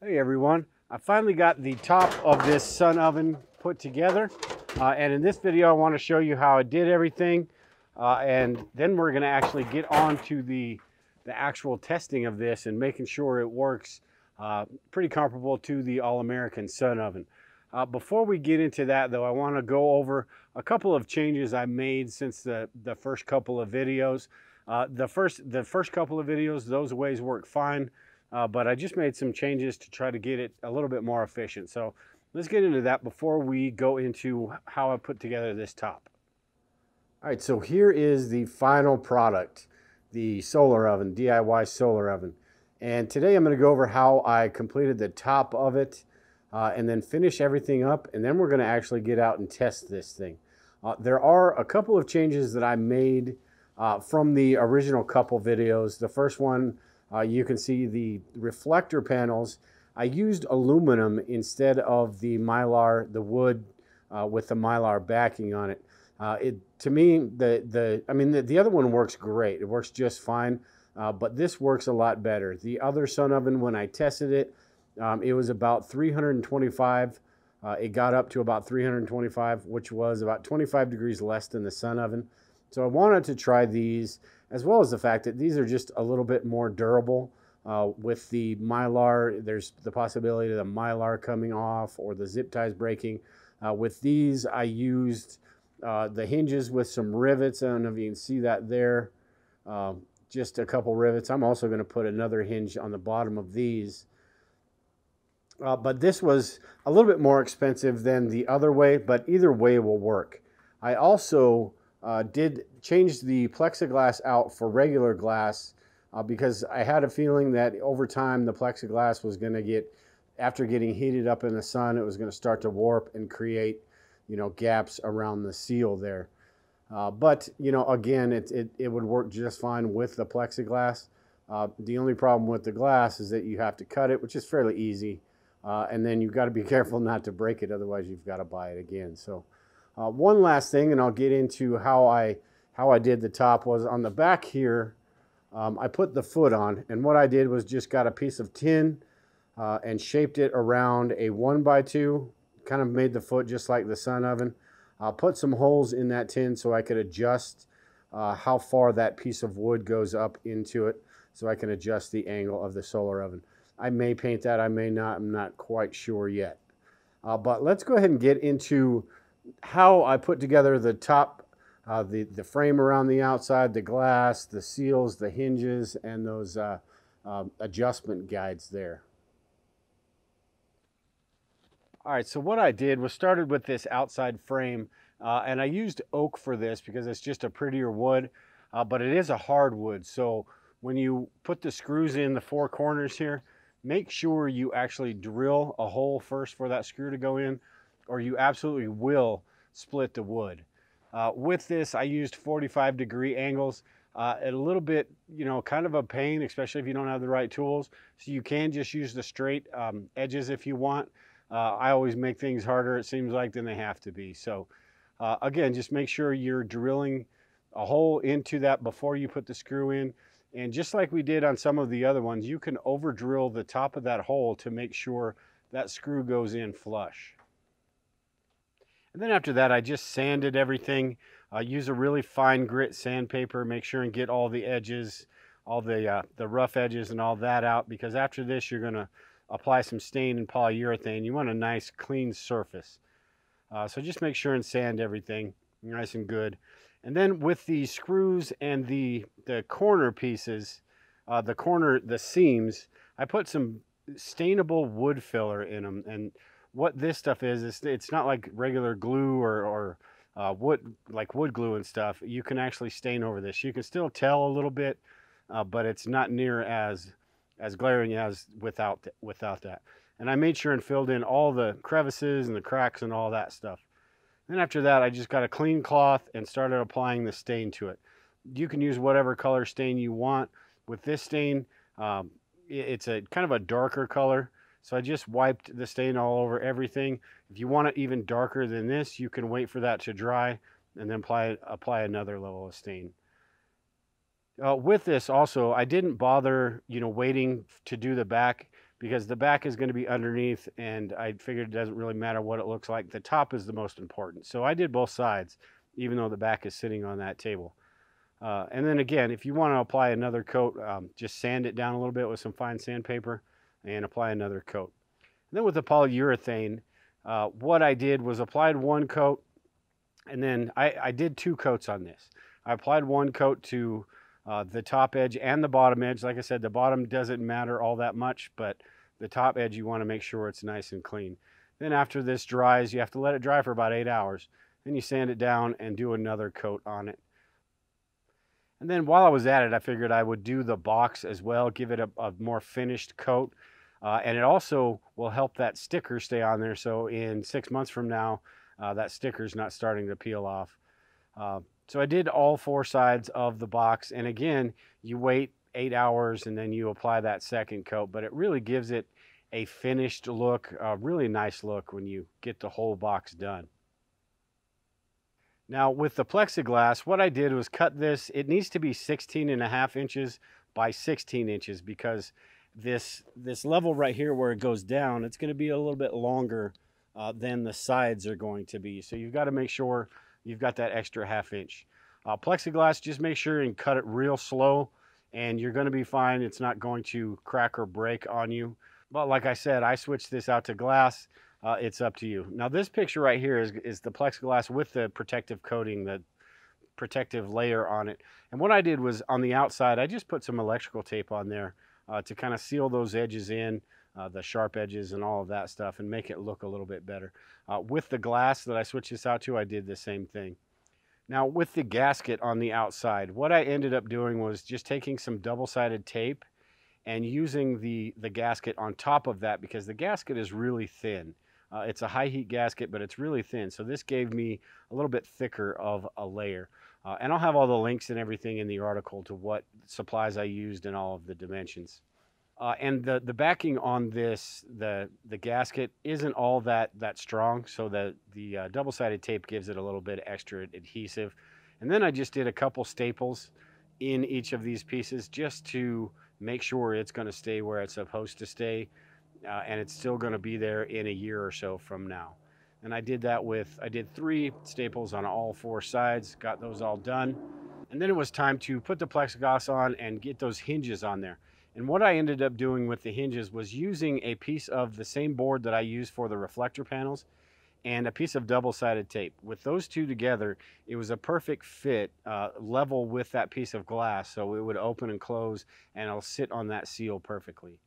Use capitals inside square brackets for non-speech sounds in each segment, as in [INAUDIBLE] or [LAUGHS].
Hey everyone, I finally got the top of this sun oven put together. Uh, and in this video, I want to show you how I did everything. Uh, and then we're going to actually get on to the, the actual testing of this and making sure it works uh, pretty comparable to the All-American sun oven. Uh, before we get into that though, I want to go over a couple of changes I made since the, the first couple of videos. Uh, the, first, the first couple of videos, those ways work fine. Uh, but I just made some changes to try to get it a little bit more efficient. So let's get into that before we go into how I put together this top. All right, so here is the final product, the solar oven, DIY solar oven. And today I'm going to go over how I completed the top of it uh, and then finish everything up. And then we're going to actually get out and test this thing. Uh, there are a couple of changes that I made uh, from the original couple videos. The first one uh, you can see the reflector panels. I used aluminum instead of the mylar, the wood uh, with the mylar backing on it. Uh, it to me, the the I mean the, the other one works great. It works just fine, uh, but this works a lot better. The other sun oven, when I tested it, um, it was about 325. Uh, it got up to about 325, which was about 25 degrees less than the sun oven. So I wanted to try these as well as the fact that these are just a little bit more durable. Uh, with the mylar, there's the possibility of the mylar coming off or the zip ties breaking. Uh, with these, I used uh, the hinges with some rivets. I don't know if you can see that there. Um, just a couple rivets. I'm also going to put another hinge on the bottom of these. Uh, but this was a little bit more expensive than the other way, but either way will work. I also uh, did change the plexiglass out for regular glass uh, because I had a feeling that over time the plexiglass was going to get, after getting heated up in the sun, it was going to start to warp and create, you know, gaps around the seal there. Uh, but, you know, again, it, it, it would work just fine with the plexiglass. Uh, the only problem with the glass is that you have to cut it, which is fairly easy. Uh, and then you've got to be [LAUGHS] careful not to break it, otherwise you've got to buy it again. So uh, one last thing, and I'll get into how I how I did the top was on the back here. Um, I put the foot on, and what I did was just got a piece of tin uh, and shaped it around a one by two. Kind of made the foot just like the sun oven. I'll put some holes in that tin so I could adjust uh, how far that piece of wood goes up into it, so I can adjust the angle of the solar oven. I may paint that, I may not. I'm not quite sure yet. Uh, but let's go ahead and get into how I put together the top, uh, the, the frame around the outside, the glass, the seals, the hinges, and those uh, uh, adjustment guides there. All right, so what I did was started with this outside frame, uh, and I used oak for this because it's just a prettier wood, uh, but it is a hardwood. So when you put the screws in the four corners here, make sure you actually drill a hole first for that screw to go in or you absolutely will split the wood. Uh, with this, I used 45 degree angles. Uh, a little bit, you know, kind of a pain, especially if you don't have the right tools. So you can just use the straight um, edges if you want. Uh, I always make things harder, it seems like, than they have to be. So uh, again, just make sure you're drilling a hole into that before you put the screw in. And just like we did on some of the other ones, you can over drill the top of that hole to make sure that screw goes in flush. And then after that, I just sanded everything. Uh, use a really fine grit sandpaper. Make sure and get all the edges, all the, uh, the rough edges and all that out because after this, you're going to apply some stain and polyurethane. You want a nice clean surface. Uh, so just make sure and sand everything nice and good. And then with the screws and the, the corner pieces, uh, the corner, the seams, I put some stainable wood filler in them. And what this stuff is, is it's not like regular glue or, or uh, wood, like wood glue and stuff. You can actually stain over this. You can still tell a little bit, uh, but it's not near as as glaring as without without that. And I made sure and filled in all the crevices and the cracks and all that stuff. Then after that, I just got a clean cloth and started applying the stain to it. You can use whatever color stain you want. With this stain, um, it's a kind of a darker color. So I just wiped the stain all over everything. If you want it even darker than this, you can wait for that to dry and then apply, apply another level of stain. Uh, with this also, I didn't bother, you know, waiting to do the back because the back is going to be underneath and I figured it doesn't really matter what it looks like. The top is the most important. So I did both sides, even though the back is sitting on that table. Uh, and then again, if you want to apply another coat, um, just sand it down a little bit with some fine sandpaper and apply another coat. And then with the polyurethane, uh, what I did was applied one coat and then I, I did two coats on this. I applied one coat to uh, the top edge and the bottom edge. Like I said, the bottom doesn't matter all that much, but the top edge, you want to make sure it's nice and clean. Then after this dries, you have to let it dry for about eight hours. Then you sand it down and do another coat on it. And then while I was at it, I figured I would do the box as well, give it a, a more finished coat. Uh, and it also will help that sticker stay on there. So in six months from now, uh, that is not starting to peel off. Uh, so I did all four sides of the box. And again, you wait eight hours and then you apply that second coat, but it really gives it a finished look, a really nice look when you get the whole box done. Now with the plexiglass, what I did was cut this. It needs to be 16 and a half inches by 16 inches because this, this level right here where it goes down, it's going to be a little bit longer uh, than the sides are going to be. So you've got to make sure you've got that extra half inch. Uh, plexiglass, just make sure and cut it real slow and you're going to be fine. It's not going to crack or break on you. But like I said, I switched this out to glass. Uh, it's up to you. Now this picture right here is, is the plexiglass with the protective coating, the protective layer on it. And what I did was on the outside, I just put some electrical tape on there uh, to kind of seal those edges in, uh, the sharp edges and all of that stuff and make it look a little bit better. Uh, with the glass that I switched this out to, I did the same thing. Now with the gasket on the outside, what I ended up doing was just taking some double-sided tape and using the, the gasket on top of that because the gasket is really thin. Uh, it's a high heat gasket, but it's really thin. So this gave me a little bit thicker of a layer. Uh, and I'll have all the links and everything in the article to what supplies I used and all of the dimensions. Uh, and the, the backing on this, the, the gasket isn't all that, that strong, so the, the uh, double-sided tape gives it a little bit extra adhesive. And then I just did a couple staples in each of these pieces just to make sure it's going to stay where it's supposed to stay, uh, and it's still going to be there in a year or so from now. And I did that with, I did three staples on all four sides, got those all done. And then it was time to put the plexiglass on and get those hinges on there. And what I ended up doing with the hinges was using a piece of the same board that I use for the reflector panels and a piece of double-sided tape. With those two together, it was a perfect fit uh, level with that piece of glass. So it would open and close and it'll sit on that seal perfectly.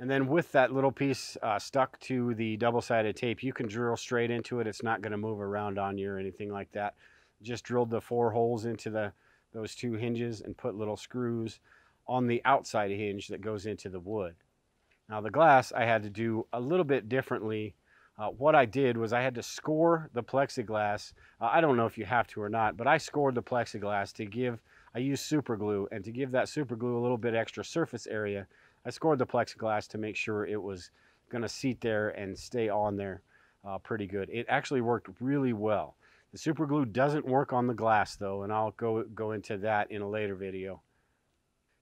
And then with that little piece uh, stuck to the double-sided tape, you can drill straight into it. It's not going to move around on you or anything like that. Just drilled the four holes into the those two hinges and put little screws on the outside hinge that goes into the wood. Now the glass I had to do a little bit differently. Uh, what I did was I had to score the plexiglass. Uh, I don't know if you have to or not, but I scored the plexiglass to give, I used super glue, and to give that super glue a little bit extra surface area, I scored the plexiglass to make sure it was going to seat there and stay on there uh, pretty good. It actually worked really well. The super glue doesn't work on the glass though, and I'll go, go into that in a later video.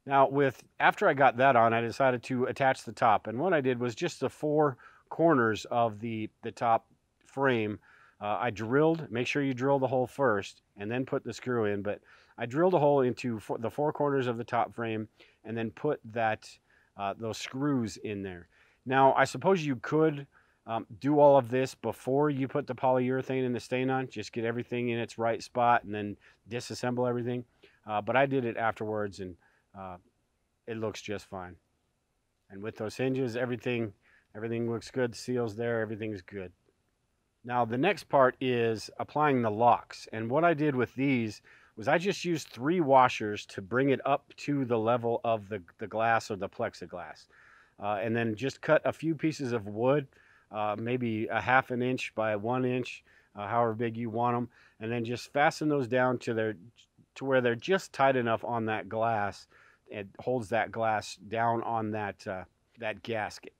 Now with, after I got that on, I decided to attach the top. And what I did was just the four corners of the, the top frame. Uh, I drilled, make sure you drill the hole first and then put the screw in. But I drilled a hole into four, the four corners of the top frame and then put that uh, those screws in there. Now, I suppose you could um, do all of this before you put the polyurethane and the stain on. Just get everything in its right spot and then disassemble everything. Uh, but I did it afterwards and uh, it looks just fine. And with those hinges, everything, everything looks good. Seals there, everything's good. Now the next part is applying the locks. And what I did with these was I just used three washers to bring it up to the level of the, the glass or the plexiglass. Uh, and then just cut a few pieces of wood, uh, maybe a half an inch by one inch, uh, however big you want them, and then just fasten those down to their to where they're just tight enough on that glass it holds that glass down on that uh, that gasket.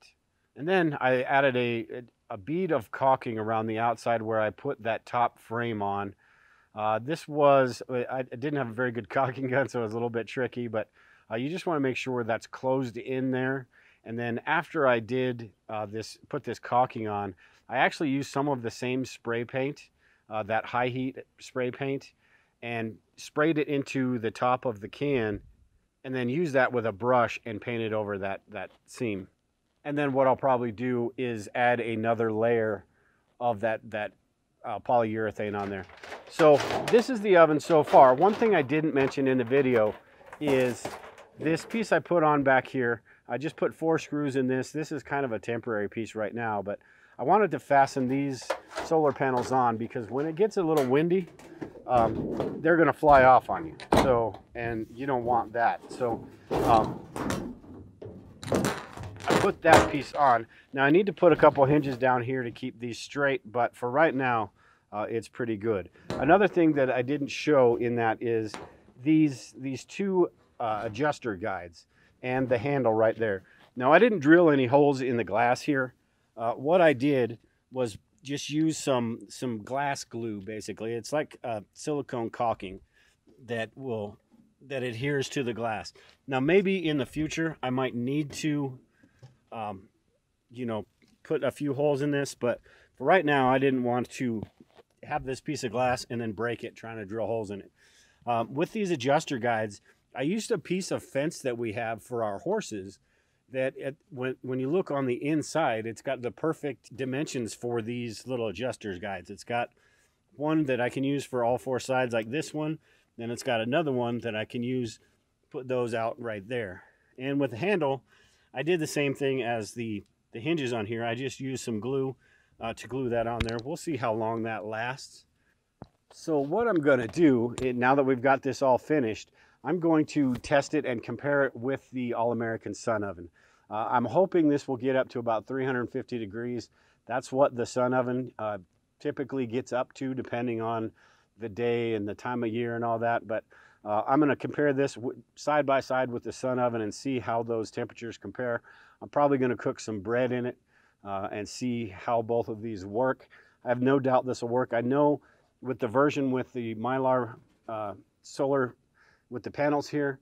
And then I added a, a bead of caulking around the outside where I put that top frame on. Uh, this was, I didn't have a very good [LAUGHS] caulking gun, so it was a little bit tricky, but uh, you just want to make sure that's closed in there. And then after I did uh, this, put this caulking on, I actually used some of the same spray paint, uh, that high heat spray paint, and sprayed it into the top of the can and then used that with a brush and painted over that, that seam. And then what I'll probably do is add another layer of that, that uh, polyurethane on there. So this is the oven so far. One thing I didn't mention in the video is this piece I put on back here. I just put four screws in this. This is kind of a temporary piece right now, but I wanted to fasten these solar panels on because when it gets a little windy, um, they're going to fly off on you. So, and you don't want that. So, um, put that piece on. Now I need to put a couple hinges down here to keep these straight, but for right now, uh, it's pretty good. Another thing that I didn't show in that is these, these two uh, adjuster guides and the handle right there. Now I didn't drill any holes in the glass here. Uh, what I did was just use some some glass glue basically it's like a silicone caulking that will that adheres to the glass now maybe in the future i might need to um, you know put a few holes in this but for right now i didn't want to have this piece of glass and then break it trying to drill holes in it um, with these adjuster guides i used a piece of fence that we have for our horses that when, when you look on the inside, it's got the perfect dimensions for these little adjusters guides. It's got one that I can use for all four sides like this one. Then it's got another one that I can use, put those out right there. And with the handle, I did the same thing as the, the hinges on here. I just used some glue uh, to glue that on there. We'll see how long that lasts. So what I'm gonna do, now that we've got this all finished, I'm going to test it and compare it with the All-American Sun Oven. Uh, I'm hoping this will get up to about 350 degrees. That's what the Sun Oven uh, typically gets up to depending on the day and the time of year and all that. But uh, I'm going to compare this side by side with the Sun Oven and see how those temperatures compare. I'm probably going to cook some bread in it uh, and see how both of these work. I have no doubt this will work. I know with the version with the Mylar uh, solar with the panels here,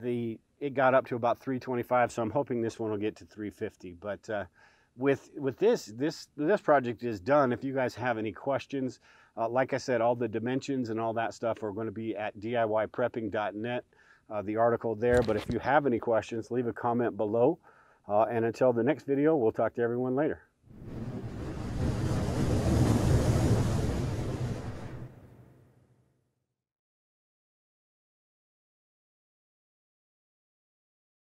the it got up to about 325, so I'm hoping this one will get to 350. But uh, with with this this this project is done. If you guys have any questions, uh, like I said, all the dimensions and all that stuff are going to be at DIYprepping.net, uh, the article there. But if you have any questions, leave a comment below. Uh, and until the next video, we'll talk to everyone later.